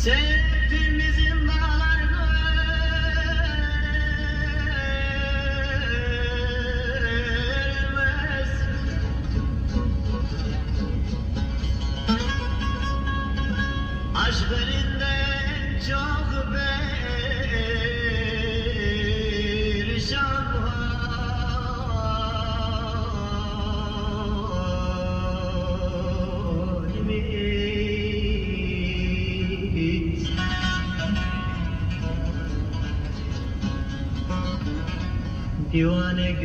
Say ديوانك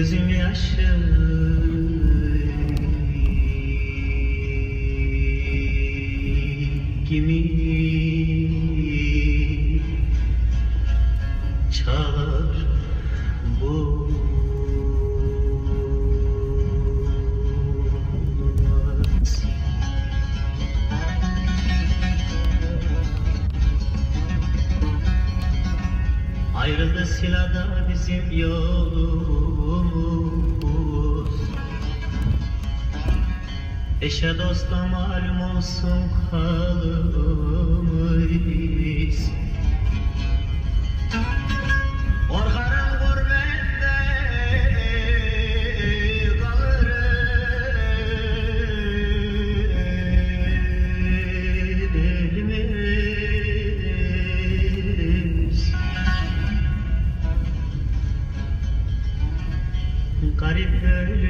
gözün yaşlı Kimi Sılada bizim yolumuz. Eşe dosta malum olsun halimiz yeah, yeah.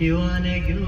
Jiwane Gyo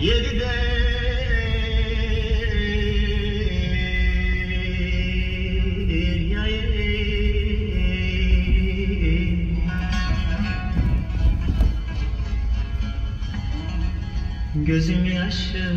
Yedi deryayı Gözüm yaşı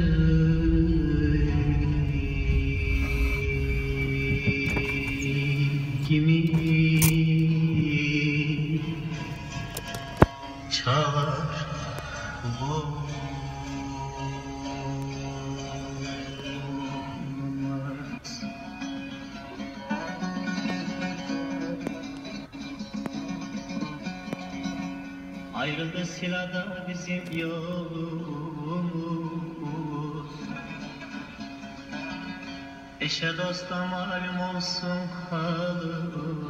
Ayrıldı silada bizim yolumuz. Eşe dosta malum olsun halımız